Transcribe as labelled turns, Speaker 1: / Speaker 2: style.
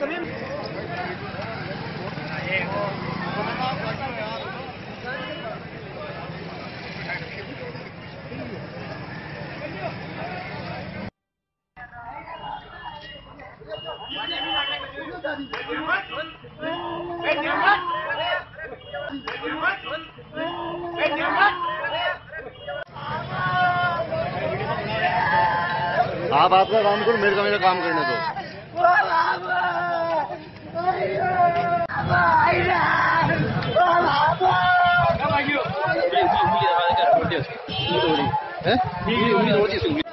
Speaker 1: आप आपका काम करो मेरे का मेरा काम करने दो। 来人，我拿过。你你？你？你你？